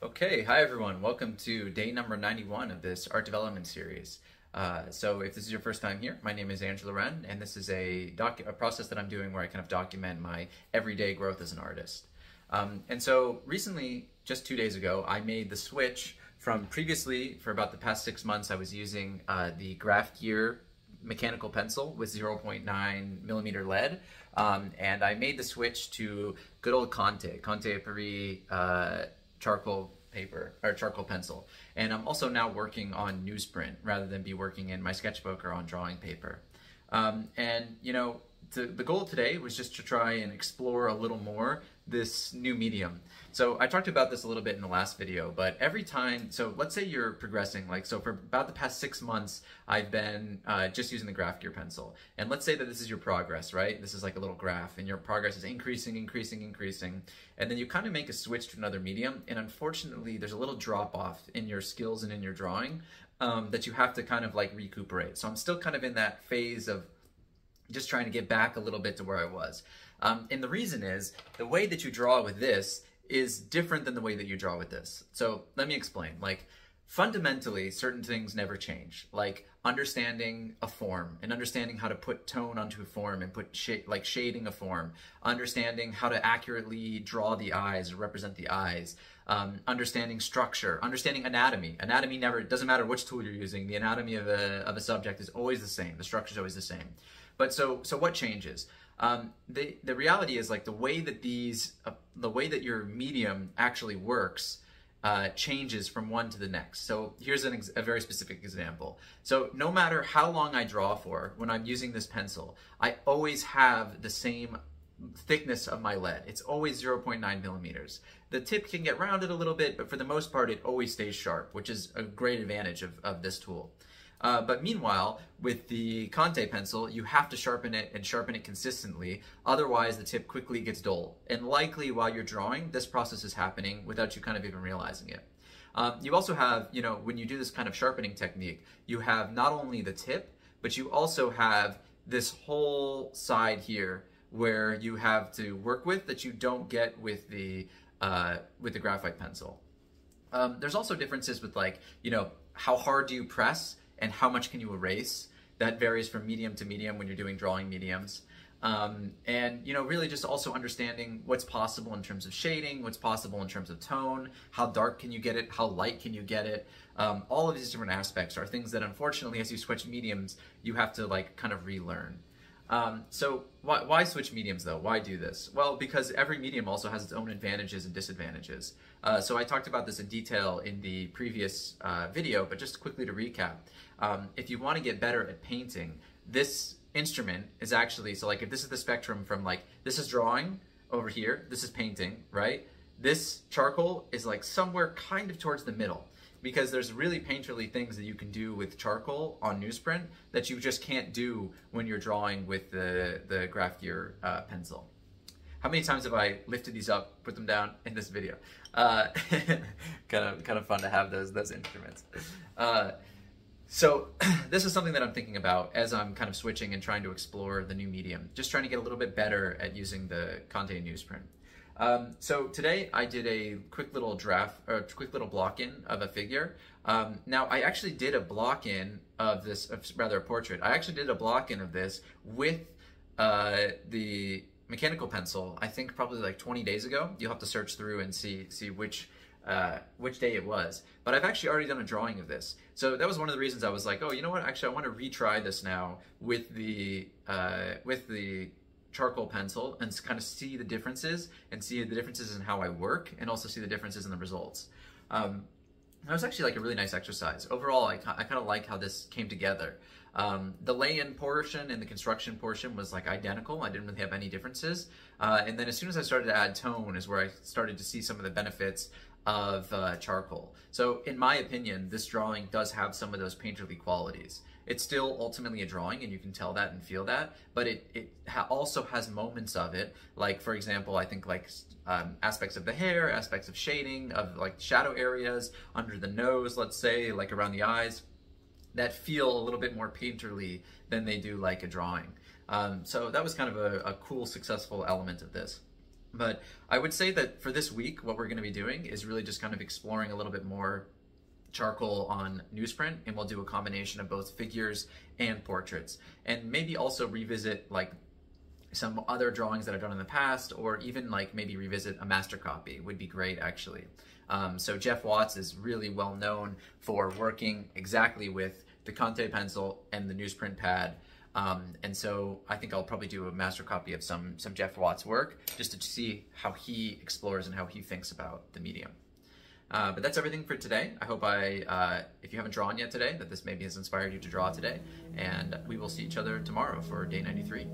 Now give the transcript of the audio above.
Okay, hi everyone. Welcome to day number 91 of this art development series. Uh, so if this is your first time here, my name is Andrew Loren, and this is a, a process that I'm doing where I kind of document my everyday growth as an artist. Um, and so recently, just two days ago, I made the switch from previously, for about the past six months, I was using uh, the Graph Gear mechanical pencil with 0.9 millimeter lead. Um, and I made the switch to good old Conte, Conte Paris uh, charcoal paper or charcoal pencil. And I'm also now working on newsprint rather than be working in my sketchbook or on drawing paper. Um, and you know, the, the goal today was just to try and explore a little more this new medium. So I talked about this a little bit in the last video, but every time, so let's say you're progressing, like, so for about the past six months, I've been uh, just using the graph gear pencil. And let's say that this is your progress, right? This is like a little graph and your progress is increasing, increasing, increasing. And then you kind of make a switch to another medium. And unfortunately, there's a little drop off in your skills and in your drawing um, that you have to kind of like recuperate. So I'm still kind of in that phase of just trying to get back a little bit to where I was. Um, and the reason is the way that you draw with this is different than the way that you draw with this. So let me explain. Like fundamentally, certain things never change. Like understanding a form and understanding how to put tone onto a form and put sh- like shading a form, understanding how to accurately draw the eyes or represent the eyes, um, understanding structure, understanding anatomy. Anatomy never it doesn't matter which tool you're using. The anatomy of a of a subject is always the same. The structure is always the same. But so so what changes? Um, the the reality is like the way that these uh, the way that your medium actually works uh, changes from one to the next. So here's an ex- a very specific example. So no matter how long I draw for when I'm using this pencil, I always have the same thickness of my lead. It's always 0.9 millimeters. The tip can get rounded a little bit, but for the most part, it always stays sharp, which is a great advantage of, of this tool. Uh, but meanwhile, with the Conte pencil, you have to sharpen it and sharpen it consistently. Otherwise, the tip quickly gets dull. And likely while you're drawing, this process is happening without you kind of even realizing it. Um, you also have, you know, when you do this kind of sharpening technique, you have not only the tip, but you also have this whole side here where you have to work with that you don't get with the uh, with the graphite pencil. Um, there's also differences with like, you know, how hard do you press and how much can you erase. That varies from medium to medium when you're doing drawing mediums. Um, and you know really just also understanding what's possible in terms of shading what's possible in terms of tone how dark can you get it how light can you get it um, all of these different aspects are things that unfortunately as you switch mediums you have to like kind of relearn um, so why, why, switch mediums though? Why do this? Well, because every medium also has its own advantages and disadvantages. Uh, so I talked about this in detail in the previous uh, video, but just quickly to recap, um, if you want to get better at painting, this instrument is actually, so like if this is the spectrum from like, this is drawing over here, this is painting, right? This charcoal is like somewhere kind of towards the middle because there's really painterly things that you can do with charcoal on newsprint that you just can't do when you're drawing with the, the graph gear uh, pencil. How many times have I lifted these up, put them down in this video? Uh, kind of kind of fun to have those those instruments. Uh, so this is something that I'm thinking about as I'm kind of switching and trying to explore the new medium, just trying to get a little bit better at using the Conte newsprint. Um, so today I did a quick little draft, or quick little block-in of a figure. Um, now I actually did a block-in of this, of rather a portrait. I actually did a block-in of this with uh, the mechanical pencil. I think probably like 20 days ago. You'll have to search through and see see which uh, which day it was. But I've actually already done a drawing of this. So that was one of the reasons I was like, oh, you know what? Actually, I want to retry this now with the uh, with the charcoal pencil and kind of see the differences and see the differences in how I work and also see the differences in the results. Um, that was actually like a really nice exercise. Overall, I, I kind of like how this came together. Um, the lay-in portion and the construction portion was like identical. I didn't really have any differences. Uh, and then as soon as I started to add tone is where I started to see some of the benefits of uh, charcoal. So in my opinion, this drawing does have some of those painterly qualities. It's still ultimately a drawing, and you can tell that and feel that. But it it ha also has moments of it, like for example, I think like um, aspects of the hair, aspects of shading, of like shadow areas under the nose, let's say, like around the eyes, that feel a little bit more painterly than they do like a drawing. Um, so that was kind of a, a cool, successful element of this. But I would say that for this week, what we're going to be doing is really just kind of exploring a little bit more charcoal on newsprint and we'll do a combination of both figures and portraits and maybe also revisit like some other drawings that I've done in the past or even like maybe revisit a master copy would be great actually. Um, so Jeff Watts is really well known for working exactly with the Conte pencil and the newsprint pad um, and so I think I'll probably do a master copy of some, some Jeff Watts work just to see how he explores and how he thinks about the medium. Uh, but that's everything for today. I hope I, uh, if you haven't drawn yet today, that this maybe has inspired you to draw today. And we will see each other tomorrow for day 93.